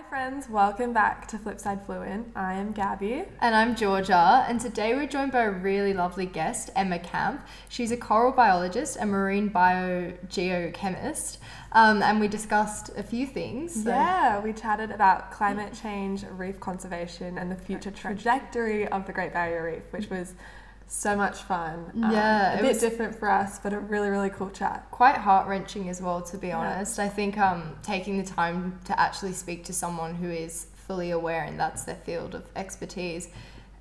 Hi, friends. Welcome back to Flip Side Fluent. I am Gabby. And I'm Georgia, and today we're joined by a really lovely guest, Emma Camp. She's a coral biologist and marine biogeochemist, um, and we discussed a few things. So. Yeah, we chatted about climate change, reef conservation, and the future trajectory of the Great Barrier Reef, which was so much fun. Um, yeah, a bit different for us, but a really really cool chat. Quite heart wrenching as well, to be yeah. honest. I think um, taking the time to actually speak to someone who is fully aware and that's their field of expertise.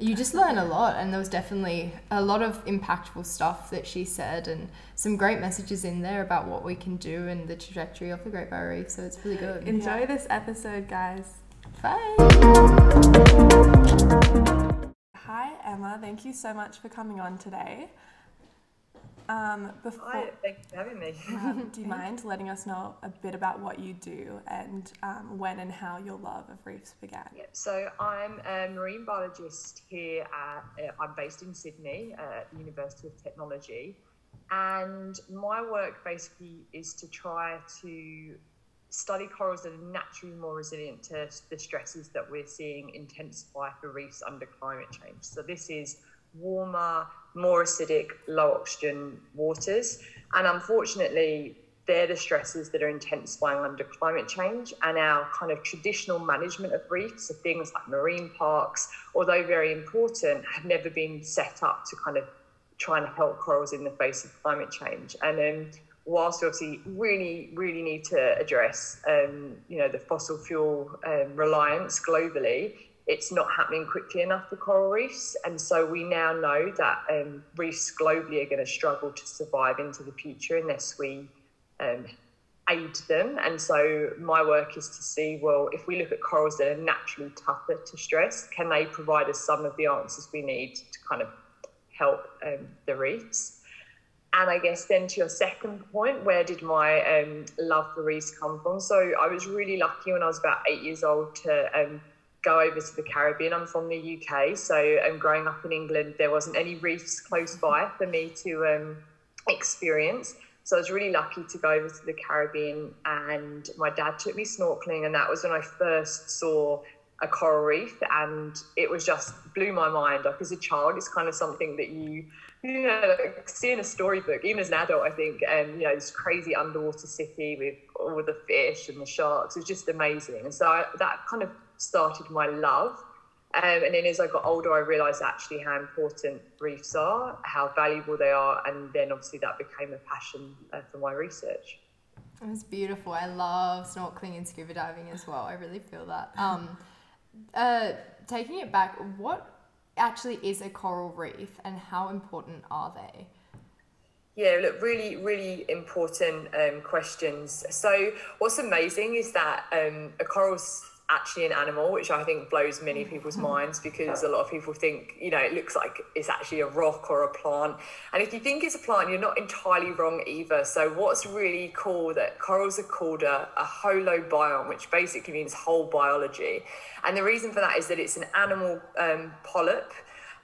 You just learn a lot, and there was definitely a lot of impactful stuff that she said, and some great messages in there about what we can do and the trajectory of the Great Barrier Reef. So it's really good. Enjoy yeah. this episode, guys. Bye. Hi, Emma. Thank you so much for coming on today. Um, before, Hi, thanks for having me. um, do you mind letting us know a bit about what you do and um, when and how your love of reefs began? Yeah, so I'm a marine biologist here. At, uh, I'm based in Sydney at the University of Technology, and my work basically is to try to study corals that are naturally more resilient to the stresses that we're seeing intensify for reefs under climate change. So this is warmer, more acidic, low oxygen waters. And unfortunately, they're the stresses that are intensifying under climate change and our kind of traditional management of reefs, so things like marine parks, although very important, have never been set up to kind of try and help corals in the face of climate change. And um, whilst we obviously really, really need to address, um, you know, the fossil fuel um, reliance globally, it's not happening quickly enough for coral reefs. And so we now know that um, reefs globally are going to struggle to survive into the future unless we um, aid them. And so my work is to see, well, if we look at corals that are naturally tougher to stress, can they provide us some of the answers we need to kind of help um, the reefs? And I guess then to your second point, where did my um, love for reefs come from? So I was really lucky when I was about eight years old to um, go over to the Caribbean. I'm from the UK, so um, growing up in England, there wasn't any reefs close by for me to um, experience. So I was really lucky to go over to the Caribbean, and my dad took me snorkeling, and that was when I first saw a coral reef, and it was just blew my mind. Like as a child, it's kind of something that you you know, like seeing a storybook, even as an adult, I think, and um, you know, this crazy underwater city with all the fish and the sharks was just amazing. And so I, that kind of started my love. Um, and then as I got older, I realised actually how important reefs are, how valuable they are, and then obviously that became a passion uh, for my research. It was beautiful. I love snorkeling and scuba diving as well. I really feel that. Um, uh, taking it back, what actually is a coral reef and how important are they? Yeah, look, really, really important um, questions. So, what's amazing is that um, a coral's actually an animal, which I think blows many people's minds because a lot of people think, you know, it looks like it's actually a rock or a plant. And if you think it's a plant, you're not entirely wrong either. So, what's really cool that corals are called a, a holobiont, which basically means whole biology. And the reason for that is that it's an animal um, polyp.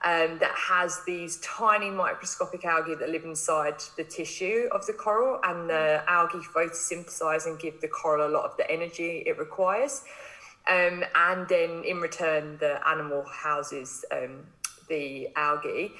Um, that has these tiny microscopic algae that live inside the tissue of the coral, and the algae photosynthesize and give the coral a lot of the energy it requires. Um, and then in return, the animal houses um, the algae.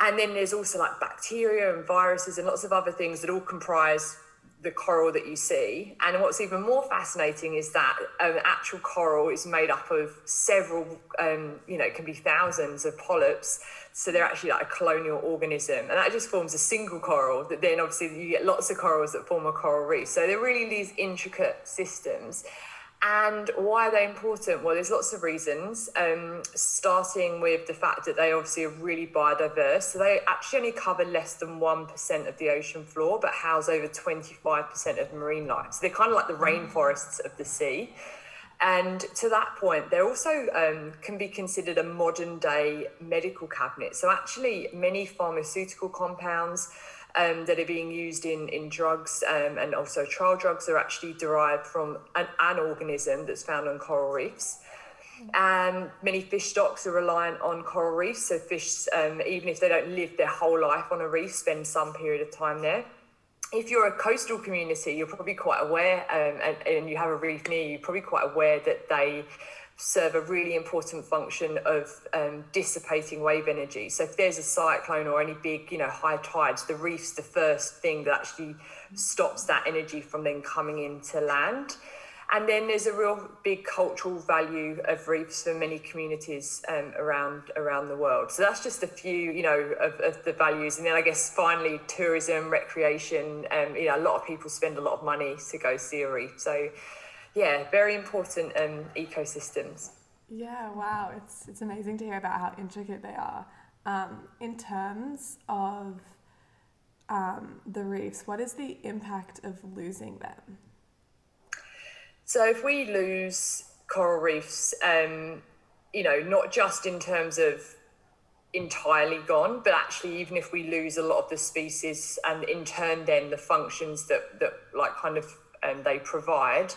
And then there's also like bacteria and viruses and lots of other things that all comprise the coral that you see. And what's even more fascinating is that an actual coral is made up of several, um, you know, it can be thousands of polyps. So they're actually like a colonial organism. And that just forms a single coral that then obviously you get lots of corals that form a coral reef. So they're really these intricate systems. And why are they important? Well, there's lots of reasons, um, starting with the fact that they obviously are really biodiverse. So they actually only cover less than 1% of the ocean floor, but house over 25% of marine life. So they're kind of like the rainforests of the sea. And to that point, they also um, can be considered a modern day medical cabinet. So actually, many pharmaceutical compounds, um, that are being used in, in drugs um, and also trial drugs are actually derived from an, an organism that's found on coral reefs. And many fish stocks are reliant on coral reefs. So fish, um, even if they don't live their whole life on a reef, spend some period of time there. if you're a coastal community, you're probably quite aware, um, and, and you have a reef near you, you're probably quite aware that they serve a really important function of um, dissipating wave energy. So if there's a cyclone or any big, you know, high tides, the reef's the first thing that actually stops that energy from then coming into land. And then there's a real big cultural value of reefs for many communities um, around around the world. So that's just a few, you know, of, of the values. And then I guess finally, tourism, recreation. Um, you know, a lot of people spend a lot of money to go see a reef. So yeah, very important um, ecosystems. Yeah, wow, it's it's amazing to hear about how intricate they are. Um, in terms of um, the reefs, what is the impact of losing them? So if we lose coral reefs, um, you know, not just in terms of entirely gone, but actually even if we lose a lot of the species and in turn then the functions that that like kind of um, they provide,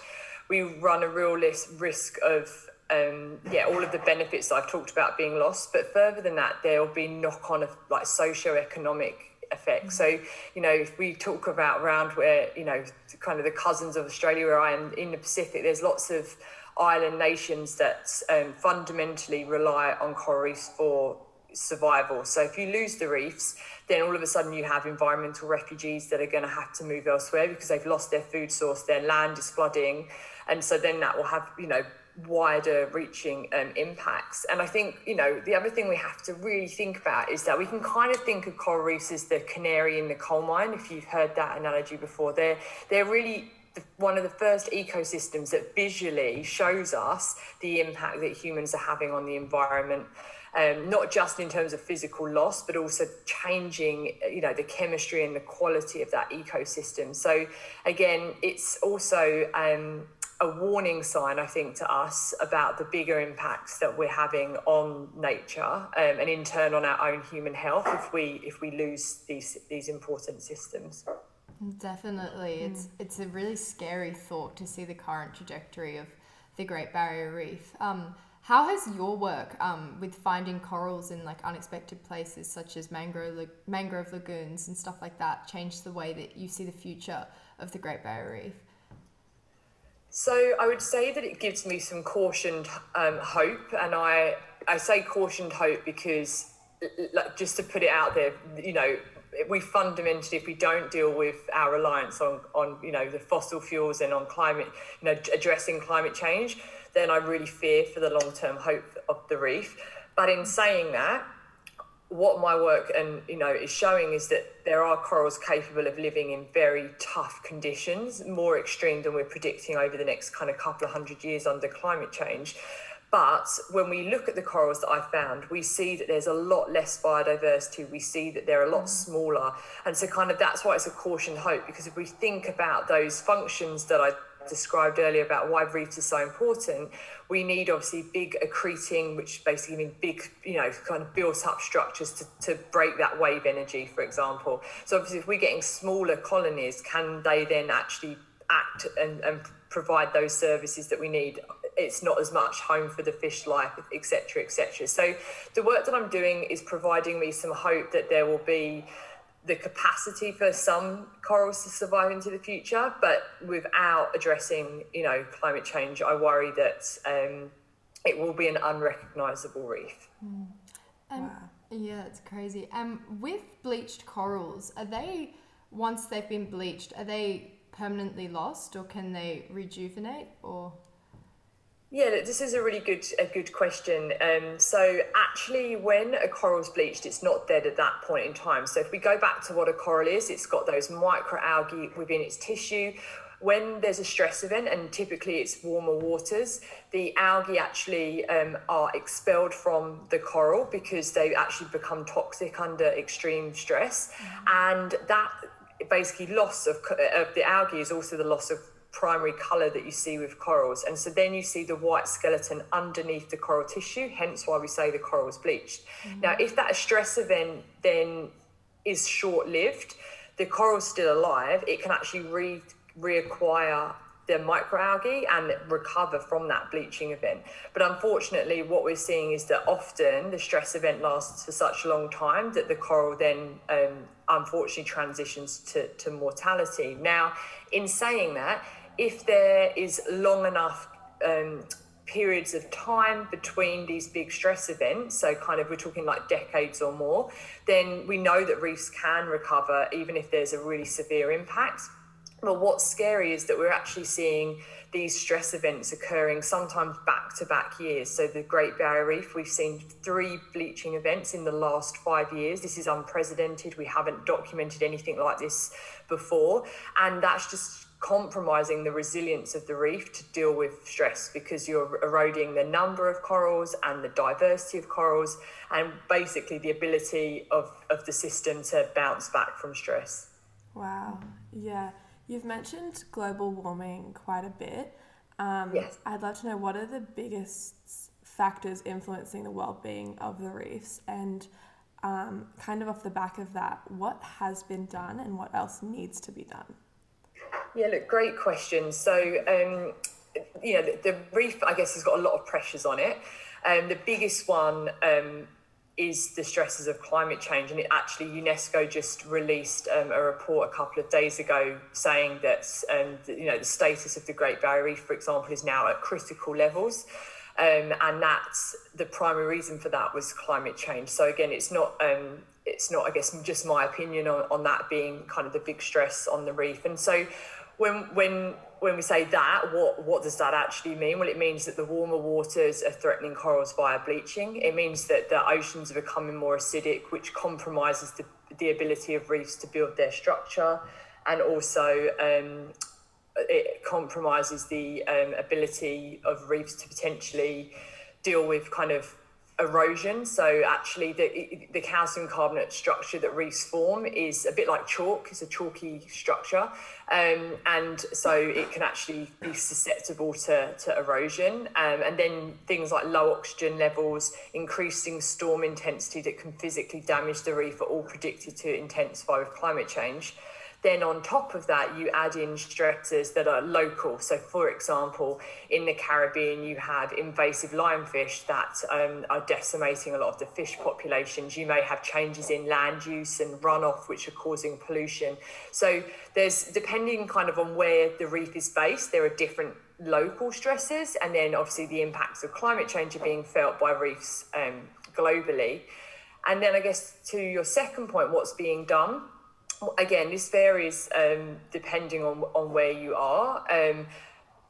we run a real risk of um, yeah, all of the benefits I've talked about being lost. But further than that, there'll be knock on of like socio-economic effects. So, you know, if we talk about around where, you know, kind of the cousins of Australia where I am in the Pacific, there's lots of island nations that um, fundamentally rely on coral reefs for survival. So if you lose the reefs, then all of a sudden you have environmental refugees that are going to have to move elsewhere because they've lost their food source, their land is flooding, and so then that will have you know wider reaching um, impacts. And I think, you know, the other thing we have to really think about is that we can kind of think of coral reefs as the canary in the coal mine, if you've heard that analogy before. They're, they're really one of the first ecosystems that visually shows us the impact that humans are having on the environment um, not just in terms of physical loss, but also changing, you know, the chemistry and the quality of that ecosystem. So again, it's also um, a warning sign, I think, to us about the bigger impacts that we're having on nature um, and in turn on our own human health if we if we lose these these important systems. Definitely, mm. it's it's a really scary thought to see the current trajectory of the Great Barrier Reef. Um, how has your work um, with finding corals in like unexpected places, such as mangrove mangrove lagoons and stuff like that, changed the way that you see the future of the Great Barrier Reef? So I would say that it gives me some cautioned um, hope, and I I say cautioned hope because, like, just to put it out there, you know, we fundamentally, if we don't deal with our reliance on on you know the fossil fuels and on climate, you know, addressing climate change then I really fear for the long term hope of the reef. But in saying that, what my work and you know is showing is that there are corals capable of living in very tough conditions, more extreme than we're predicting over the next kind of couple of hundred years under climate change. But when we look at the corals that I found, we see that there's a lot less biodiversity. We see that they're a lot mm. smaller. And so, kind of, that's why it's a caution hope, because if we think about those functions that I described earlier about why reefs are so important, we need obviously big accreting, which basically means big, you know, kind of built up structures to, to break that wave energy, for example. So obviously if we're getting smaller colonies, can they then actually act and, and provide those services that we need? It's not as much home for the fish life, etc., etc. So the work that I'm doing is providing me some hope that there will be the capacity for some corals to survive into the future, but without addressing, you know, climate change, I worry that um, it will be an unrecognizable reef. Mm. Um, wow. Yeah, it's crazy. Um, with bleached corals, are they once they've been bleached, are they permanently lost, or can they rejuvenate, or? Yeah, this is a really good a good question. Um, so actually, when a coral's bleached, it's not dead at that point in time. So if we go back to what a coral is, it's got those microalgae within its tissue. When there's a stress event, and typically it's warmer waters, the algae actually um, are expelled from the coral because they actually become toxic under extreme stress, mm-hmm. and that basically loss of, of the algae is also the loss of primary colour that you see with corals. And so then you see the white skeleton underneath the coral tissue, hence why we say the coral is bleached. Mm-hmm. Now, if that stress event then is short lived, the coral's still alive, it can actually re- reacquire the microalgae and recover from that bleaching event. But unfortunately, what we're seeing is that often the stress event lasts for such a long time that the coral then um, unfortunately transitions to, to mortality. Now, in saying that, if there is long enough um, periods of time between these big stress events, so kind of we're talking like decades or more, then we know that reefs can recover even if there's a really severe impact. But what's scary is that we're actually seeing these stress events occurring sometimes back to back years. So, the Great Barrier Reef, we've seen three bleaching events in the last five years. This is unprecedented. We haven't documented anything like this before. And that's just compromising the resilience of the reef to deal with stress because you're eroding the number of corals and the diversity of corals and basically the ability of, of the system to bounce back from stress. Wow, yeah. You've mentioned global warming quite a bit. Um, yes. I'd love to know what are the biggest factors influencing the well-being of the reefs and um, kind of off the back of that, what has been done and what else needs to be done? Yeah, look, great question. So, um, you know, the, the, reef, I guess, has got a lot of pressures on it. Um, the biggest one um, is the stresses of climate change. And it actually, UNESCO just released um, a report a couple of days ago saying that, um, you know, the status of the Great Barrier Reef, for example, is now at critical levels. Um, and that's the primary reason for that was climate change. So again, it's not um, it's not I guess just my opinion on, on that being kind of the big stress on the reef. And so when when when we say that, what what does that actually mean? Well, it means that the warmer waters are threatening corals via bleaching. It means that the oceans are becoming more acidic, which compromises the the ability of reefs to build their structure, and also um, it compromises the um, ability of reefs to potentially deal with kind of erosion. So actually, the the calcium carbonate structure that reefs form is a bit like chalk. It's a chalky structure, um, and so it can actually be susceptible to, to erosion. Um, and then things like low oxygen levels, increasing storm intensity that can physically damage the reef are all predicted to intensify with climate change. Then on top of that, you add in stressors that are local. So, for example, in the Caribbean, you have invasive lionfish that um, are decimating a lot of the fish populations. You may have changes in land use and runoff, which are causing pollution. So, there's depending kind of on where the reef is based, there are different local stresses, and then obviously the impacts of climate change are being felt by reefs um, globally. And then I guess to your second point, what's being done? Again, this varies um, depending on, on where you are. Um,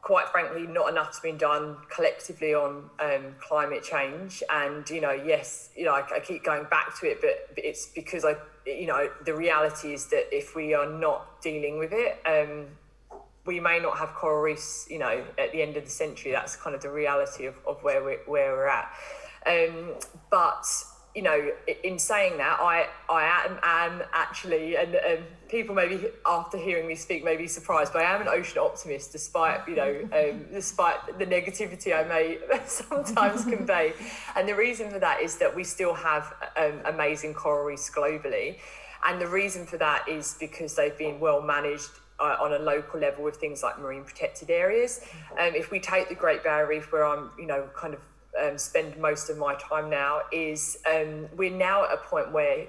quite frankly, not enough has been done collectively on um, climate change. And, you know, yes, you know, I, I, keep going back to it, but it's because I, you know, the reality is that if we are not dealing with it, um, we may not have coral reefs, you know, at the end of the century. That's kind of the reality of, of where, we're, where we're at. Um, but you know, in saying that, I I am, am actually, and um, people maybe after hearing me speak may be surprised, but I am an ocean optimist, despite you know, um, despite the negativity I may sometimes convey. And the reason for that is that we still have um, amazing coral reefs globally, and the reason for that is because they've been well managed uh, on a local level with things like marine protected areas. Um, if we take the Great Barrier Reef, where I'm, you know, kind of um, spend most of my time now is um, we're now at a point where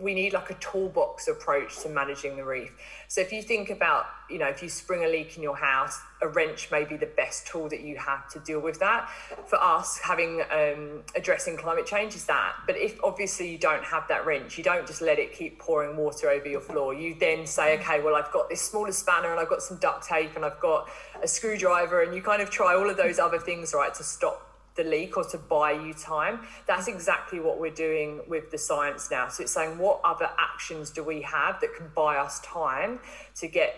we need like a toolbox approach to managing the reef. So if you think about, you know, if you spring a leak in your house, a wrench may be the best tool that you have to deal with that. For us, having um, addressing climate change is that. But if obviously you don't have that wrench, you don't just let it keep pouring water over your floor. You then say, okay, well, I've got this smaller spanner and I've got some duct tape and I've got a screwdriver, and you kind of try all of those other things, right, to stop the leak or to buy you time. That's exactly what we're doing with the science now. So it's saying what other actions do we have that can buy us time to get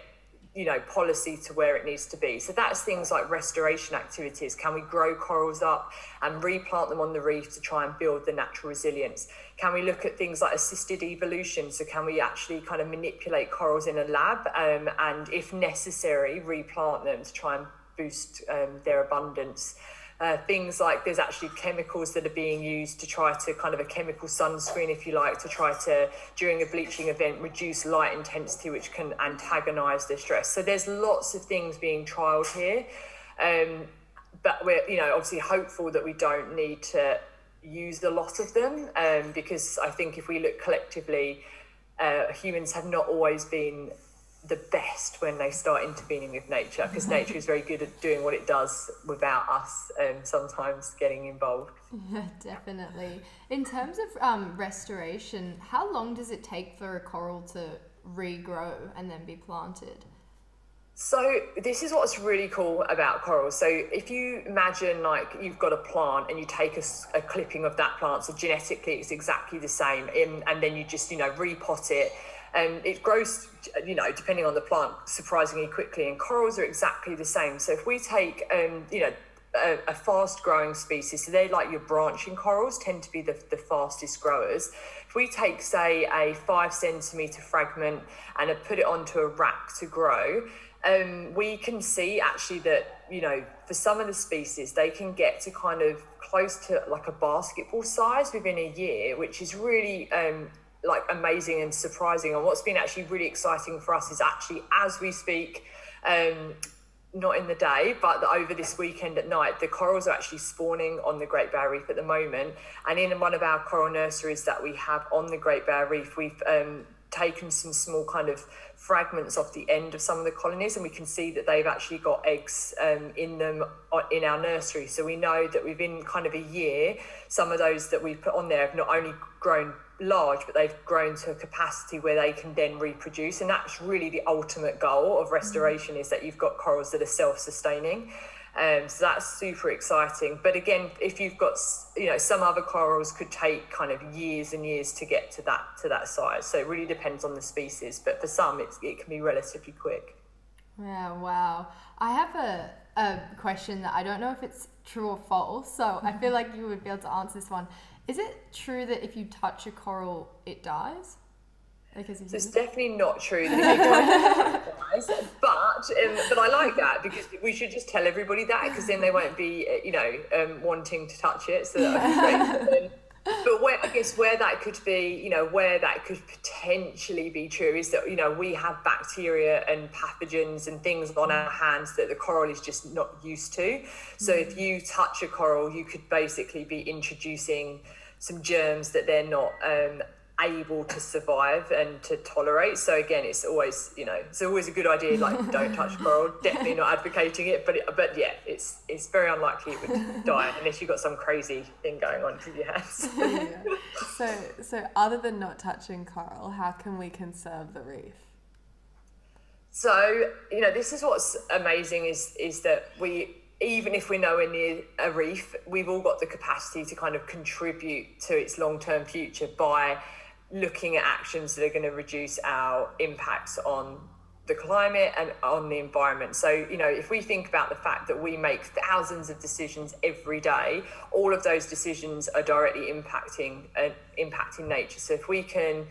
you know policy to where it needs to be? So that's things like restoration activities. Can we grow corals up and replant them on the reef to try and build the natural resilience? Can we look at things like assisted evolution? So can we actually kind of manipulate corals in a lab um, and if necessary replant them to try and boost um, their abundance uh, things like there's actually chemicals that are being used to try to kind of a chemical sunscreen, if you like, to try to, during a bleaching event, reduce light intensity, which can antagonize the stress. So there's lots of things being trialed here. Um, but we're, you know, obviously hopeful that we don't need to use a lot of them um, because I think if we look collectively, uh, humans have not always been the best when they start intervening with nature because nature is very good at doing what it does without us um, sometimes getting involved. Yeah, definitely. In terms of um, restoration, how long does it take for a coral to regrow and then be planted? So this is what's really cool about corals. So if you imagine like you've got a plant and you take a, a clipping of that plant, so genetically it's exactly the same, in, and then you just you know repot it um, it grows, you know, depending on the plant, surprisingly quickly. And corals are exactly the same. So if we take, um, you know, a, a fast growing species, so they're like your branching corals, tend to be the, the fastest growers. If we take, say, a five centimeter fragment and put it onto a rack to grow, um, we can see actually that you know for some of the species they can get to kind of close to like a basketball size within a year, which is really um, like amazing and surprising. And what's been actually really exciting for us is actually as we speak, um, not in the day, but over this weekend at night, the corals are actually spawning on the Great Barrier Reef at the moment. And in one of our coral nurseries that we have on the Great Barrier Reef, we've um, taken some small kind of fragments off the end of some of the colonies, and we can see that they've actually got eggs um, in them uh, in our nursery. So we know that within kind of a year, some of those that we've put on there have not only grown large, but they've grown to a capacity where they can then reproduce. And that's really the ultimate goal of restoration is that you've got corals that are self-sustaining. Um, so that's super exciting. But again, if you've got, you know, some other corals could take kind of years and years to get to that to that size. So it really depends on the species. But for some, it's, it can be relatively quick. Yeah, wow. I have a, a question that I don't know if it's true or false. So I feel like you would be able to answer this one. Is it true that if you touch a coral, it dies? So it's definitely not true that if you touch it dies, but um, but I like that because we should just tell everybody that because then they won't be uh, you know um, wanting to touch it. So that would be great. but where I guess where that could be, you know, where that could potentially be true is that you know we have bacteria and pathogens and things on our hands that the coral is just not used to. So mm-hmm. if you touch a coral, you could basically be introducing some germs that they're not um, able to survive and to tolerate. So again, it's always you know it's always a good idea like don't touch coral. Definitely not advocating it, but it, but yeah, it's it's very unlikely it would die unless you've got some crazy thing going on with your hands. yeah. So so other than not touching coral, how can we conserve the reef? So you know this is what's amazing is is that we even if we're nowhere near a reef, we've all got the capacity to kind of contribute to its long term future by looking at actions that are going to reduce our impacts on the climate and on the environment. So, you know, if we think about the fact that we make thousands of decisions every day, all of those decisions are directly impacting uh, impacting nature. So, if we can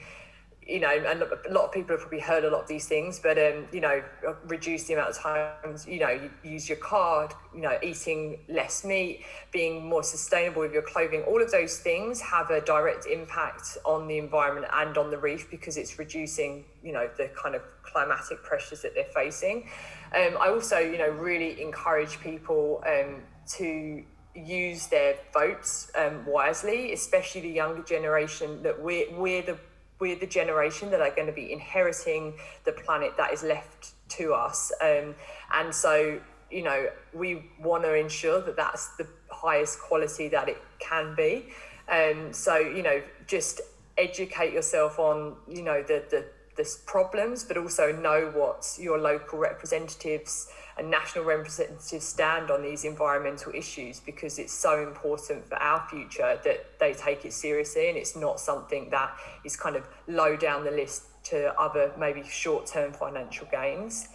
you know, and a lot of people have probably heard a lot of these things, but um, you know, reduce the amount of times you know you use your card, you know, eating less meat, being more sustainable with your clothing. All of those things have a direct impact on the environment and on the reef because it's reducing, you know, the kind of climatic pressures that they're facing. Um, I also, you know, really encourage people um, to use their votes um, wisely, especially the younger generation. That we're we're the we're the generation that are going to be inheriting the planet that is left to us. Um, and so, you know, we want to ensure that that's the highest quality that it can be. Um, so, you know, just educate yourself on, you know, the, the, the problems, but also know what your local representatives and national representatives stand on these environmental issues because it's so important for our future that they take it seriously and it's not something that is kind of low down the list to other maybe short term financial gains.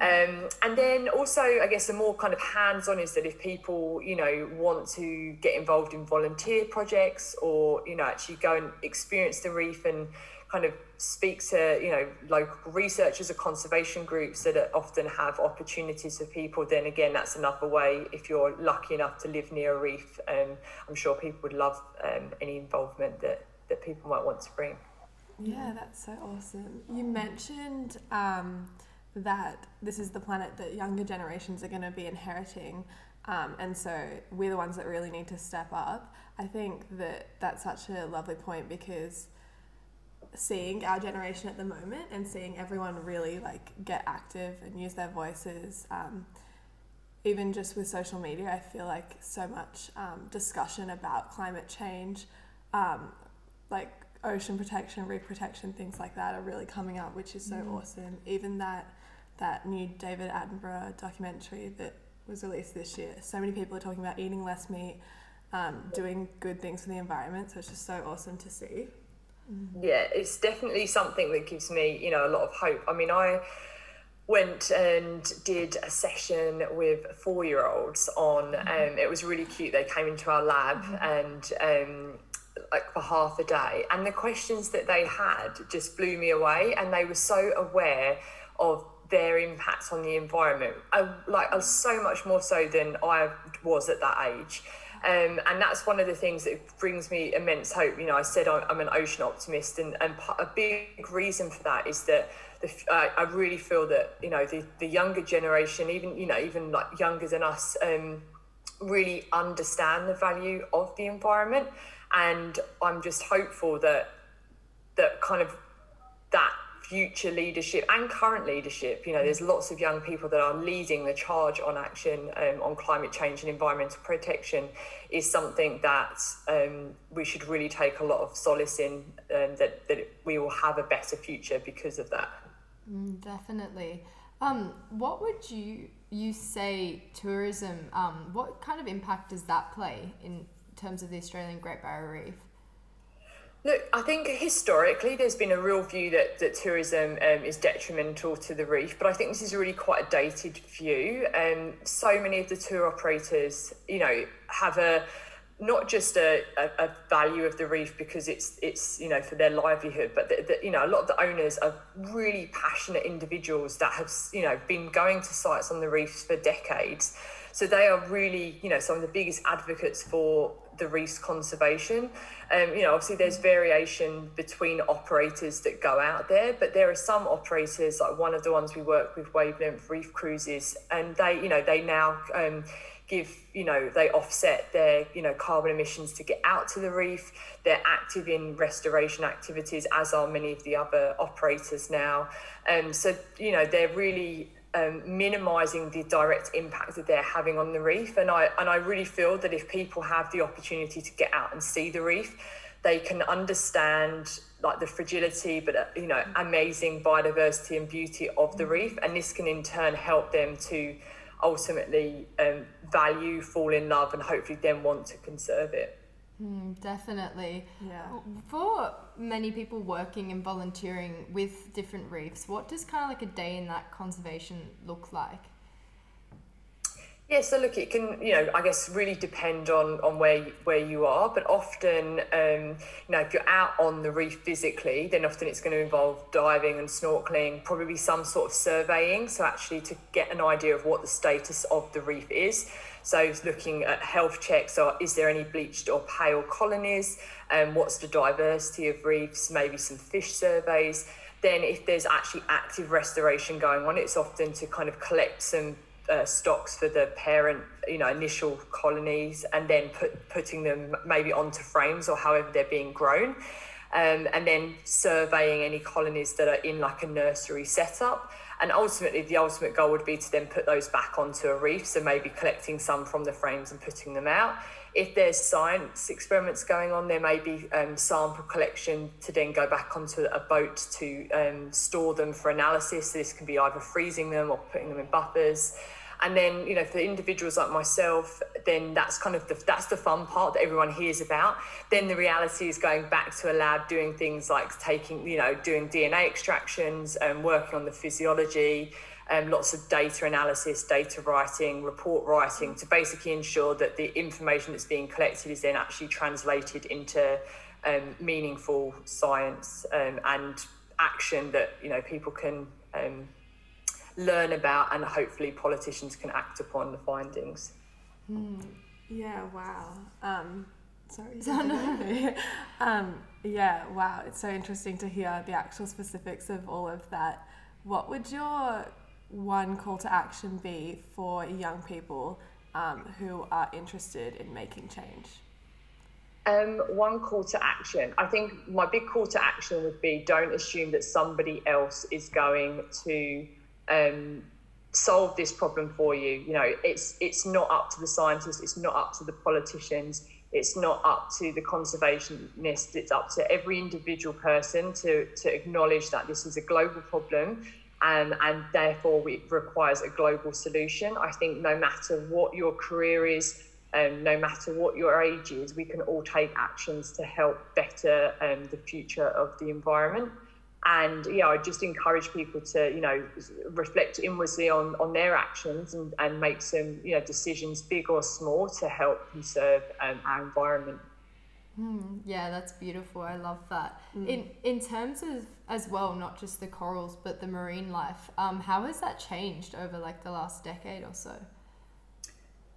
Um, and then also, I guess, the more kind of hands on is that if people, you know, want to get involved in volunteer projects or, you know, actually go and experience the reef and kind of speak to you know local researchers or conservation groups that often have opportunities for people then again that's another way if you're lucky enough to live near a reef um, i'm sure people would love um, any involvement that that people might want to bring. Yeah that's so awesome. You mentioned um, that this is the planet that younger generations are going to be inheriting um, and so we're the ones that really need to step up. I think that that's such a lovely point because seeing our generation at the moment and seeing everyone really like get active and use their voices um, even just with social media i feel like so much um, discussion about climate change um, like ocean protection reef protection things like that are really coming up which is so mm. awesome even that that new david attenborough documentary that was released this year so many people are talking about eating less meat um, doing good things for the environment so it's just so awesome to see yeah, it's definitely something that gives me, you know, a lot of hope. I mean, I went and did a session with four year olds on, mm-hmm. um, it was really cute. They came into our lab mm-hmm. and, um, like for half a day, and the questions that they had just blew me away, and they were so aware of their impacts on the environment. I, like so much more so than I was at that age. Um, and that's one of the things that brings me immense hope. You know, I said I'm an ocean optimist, and, and a big reason for that is that the, uh, I really feel that you know the, the younger generation, even you know even like younger than us, um, really understand the value of the environment, and I'm just hopeful that that kind of that future leadership and current leadership. You know, there's lots of young people that are leading the charge on action um, on climate change and environmental protection is something that um, we should really take a lot of solace in, um, that, that we will have a better future because of that. Mm, definitely. Um, what would you you say tourism? Um, what kind of impact does that play in terms of the Australian Great Barrier Reef? Look, I think historically there's been a real view that, that tourism um, is detrimental to the reef, but I think this is really quite a dated view. Um, so many of the tour operators, you know, have a not just a, a, a value of the reef because it's it's you know for their livelihood, but the, the, you know a lot of the owners are really passionate individuals that have you know been going to sites on the reefs for decades. So they are really you know some of the biggest advocates for the reef's conservation. Um, you know, obviously there's variation between operators that go out there, but there are some operators, like one of the ones we work with, Wavelength Reef Cruises, and they, you know, they now um, give, you know, they offset their, you know, carbon emissions to get out to the reef. They're active in restoration activities, as are many of the other operators now. Um, so, you know, they're really um, minimizing the direct impact that they're having on the reef. And I and I really feel that if people have the opportunity to get out and see the reef, they can understand like the fragility, but uh, you know, amazing biodiversity and beauty of the reef, and this can in turn help them to ultimately um, value, fall in love, and hopefully then want to conserve it. Mm, definitely. Yeah. For many people working and volunteering with different reefs, what does kind of like a day in that conservation look like? Yeah, so look, it can, you know, I guess really depend on on where where you are, but often, um, you know, if you're out on the reef physically, then often it's going to involve diving and snorkeling, probably some sort of surveying, so actually to get an idea of what the status of the reef is. So looking at health checks, or is there any bleached or pale colonies? And um, what's the diversity of reefs? Maybe some fish surveys. Then if there's actually active restoration going on, it's often to kind of collect some uh, stocks for the parent, you know, initial colonies, and then put putting them maybe onto frames or however they're being grown, um, and then surveying any colonies that are in like a nursery setup. And ultimately, the ultimate goal would be to then put those back onto a reef. So maybe collecting some from the frames and putting them out. If there's science experiments going on, there may be um, sample collection to then go back onto a boat to um, store them for analysis. So this can be either freezing them or putting them in buffers and then you know for individuals like myself then that's kind of the that's the fun part that everyone hears about. Then the reality is going back to a lab doing things like taking you know doing dna extractions and working on the physiology um, lots of data analysis, data writing, report writing to basically ensure that the information that's being collected is then actually translated into um, meaningful science um, and action that you know people can um, learn about and hopefully politicians can act upon the findings. Mm, yeah, wow. Um, sorry. no. um, yeah, wow. It's so interesting to hear the actual specifics of all of that. What would your one call to action be for young people um, who are interested in making change? Um, one call to action. I think my big call to action would be don't assume that somebody else is going to um, solve this problem for you. You know, it's it's not up to the scientists, it's not up to the politicians, it's not up to the conservationists. It's up to every individual person to to acknowledge that this is a global problem. And, and therefore, it requires a global solution. I think no matter what your career is, um, no matter what your age is, we can all take actions to help better um, the future of the environment. And yeah, I just encourage people to, you know, reflect inwardly on, on their actions and, and make some, you know, decisions, big or small, to help conserve um, our environment. Mm, yeah, that's beautiful. I love that. Mm. In in terms of as well, not just the corals, but the marine life. Um, how has that changed over like the last decade or so?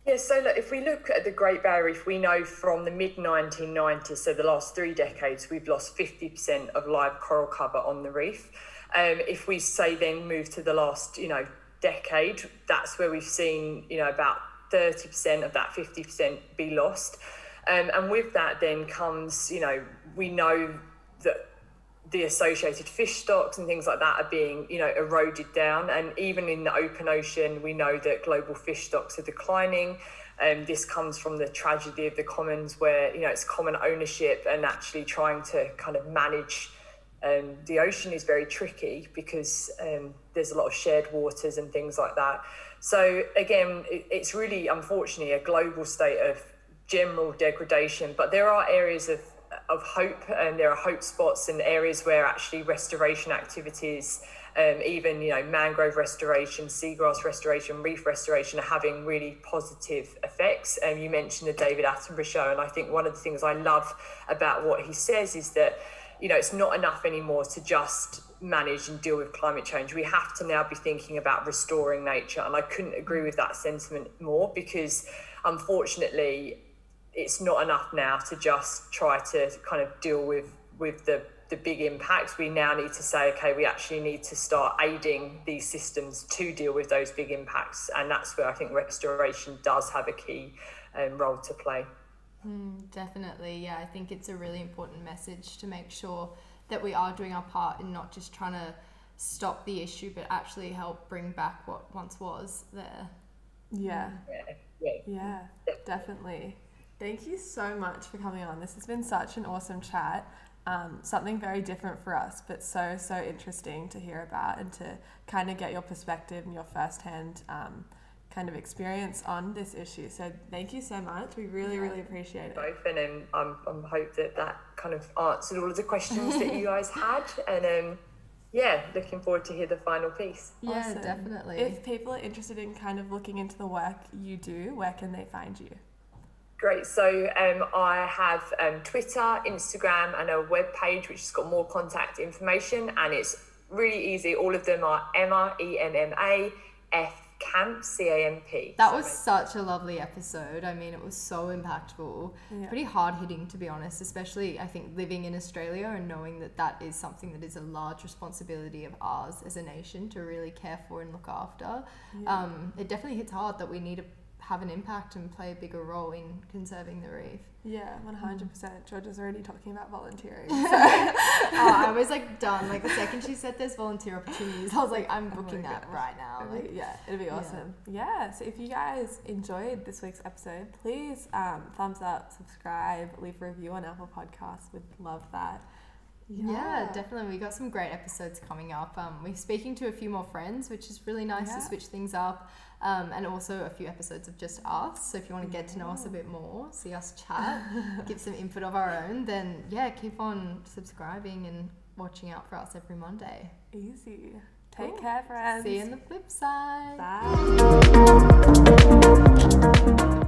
Yeah, so look, if we look at the Great Barrier Reef, we know from the mid 1990s, so the last three decades, we've lost 50% of live coral cover on the reef. Um, if we say then move to the last, you know, decade, that's where we've seen, you know, about 30% of that 50% be lost. Um, and with that then comes, you know, we know that the associated fish stocks and things like that are being, you know, eroded down. And even in the open ocean, we know that global fish stocks are declining. And um, this comes from the tragedy of the commons, where you know it's common ownership, and actually trying to kind of manage um, the ocean is very tricky because um, there's a lot of shared waters and things like that. So again, it, it's really unfortunately a global state of general degradation, but there are areas of of hope, and there are hope spots and areas where actually restoration activities, um, even you know mangrove restoration, seagrass restoration, reef restoration, are having really positive effects. And um, you mentioned the David Attenborough show, and I think one of the things I love about what he says is that you know it's not enough anymore to just manage and deal with climate change. We have to now be thinking about restoring nature, and I couldn't agree with that sentiment more because unfortunately it's not enough now to just try to kind of deal with with the the big impacts. We now need to say okay we actually need to start aiding these systems to deal with those big impacts. And that's where i think restoration does have a key um, role to play. Mm, definitely. Yeah i think it's a really important message to make sure that we are doing our part in not just trying to stop the issue but actually help bring back what once was there. Yeah. Yeah, yeah. yeah definitely Thank you so much for coming on. This has been such an awesome chat. Um, something very different for us, but so, so interesting to hear about and to kind of get your perspective and your firsthand um, kind of experience on this issue. So, thank you so much. We really, really appreciate it. Both, and um, I'm, I'm hope that that kind of answered all of the questions that you guys had. And um, yeah, looking forward to hear the final piece. Yeah, awesome. definitely. If people are interested in kind of looking into the work you do, where can they find you? Great. So um, I have um, Twitter, Instagram, and a web page which has got more contact information, and it's really easy. All of them are Emma E M M A F Camp C A M P. That was such a lovely episode. I mean, it was so impactful, yeah. pretty hard hitting to be honest. Especially, I think living in Australia and knowing that that is something that is a large responsibility of ours as a nation to really care for and look after. Yeah. Um, it definitely hits hard that we need a have an impact and play a bigger role in conserving the reef. Yeah, one hundred percent. Georgia's already talking about volunteering. So. oh, I was like done. Like the second she said there's volunteer opportunities, I was like, I'm oh booking oh that right now. Like, yeah, it'd be awesome. Yeah. yeah. So if you guys enjoyed this week's episode, please um, thumbs up, subscribe, leave a review on Apple Podcasts. We'd love that. Yeah. yeah. definitely. We got some great episodes coming up. Um, we're speaking to a few more friends, which is really nice yeah. to switch things up um, and also a few episodes of just us. So if you want to get to know us a bit more, see us chat, give some input of our own, then yeah, keep on subscribing and watching out for us every Monday. Easy. Take Cool. care, friends. See you in the flip side. Bye.